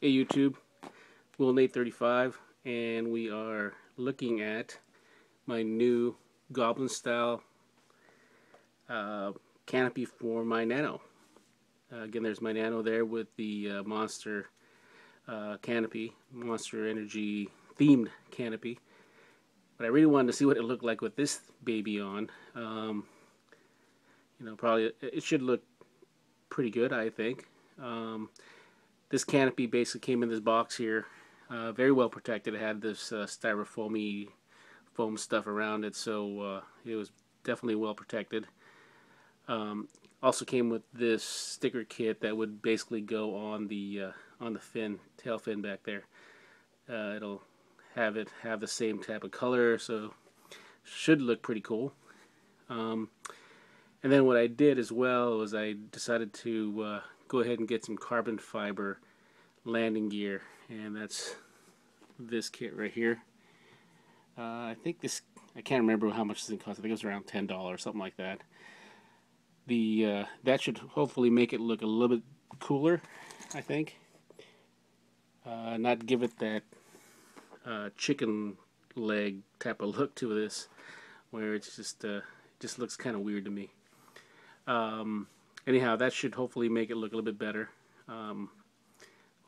Hey YouTube, Will Nate 35 and we are looking at my new Goblin style uh, canopy for my Nano. Uh, again there's my Nano there with the uh, Monster uh, canopy, Monster Energy themed canopy. But I really wanted to see what it looked like with this baby on. Um, you know, probably it should look pretty good I think. Um, this canopy basically came in this box here, uh, very well protected. It had this uh, styrofoamy foam stuff around it, so uh, it was definitely well protected. Um, also came with this sticker kit that would basically go on the uh, on the fin, tail fin back there. Uh, it'll have it have the same type of color, so should look pretty cool. Um, and then what I did as well was I decided to uh, go ahead and get some carbon fiber landing gear and that's this kit right here. Uh, I think this I can't remember how much this thing cost I think it was around ten dollars something like that. The uh, that should hopefully make it look a little bit cooler I think. Uh, not give it that uh, chicken leg type of look to this where it's just uh, just looks kind of weird to me. Um, anyhow, that should hopefully make it look a little bit better. Um,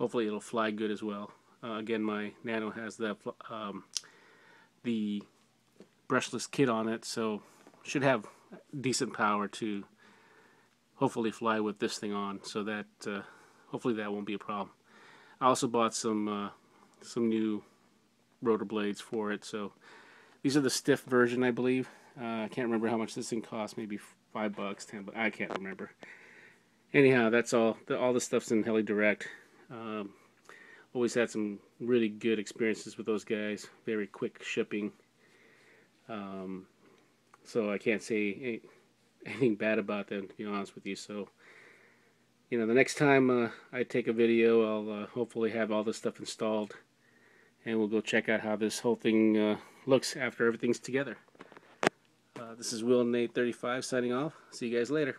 hopefully it'll fly good as well. Uh, again, my Nano has the um, the brushless kit on it, so should have decent power to hopefully fly with this thing on. So that uh, hopefully that won't be a problem. I also bought some uh, some new rotor blades for it. So these are the stiff version, I believe. Uh, I can't remember how much this thing cost. Maybe five bucks, ten but I can't remember. Anyhow, that's all. The, all the stuff's in Helidirect. Um, always had some really good experiences with those guys. Very quick shipping. Um, so I can't say any, anything bad about them, to be honest with you. So, you know, the next time uh, I take a video, I'll uh, hopefully have all this stuff installed. And we'll go check out how this whole thing uh, looks after everything's together. Uh, this is Will Nate 35 signing off. See you guys later.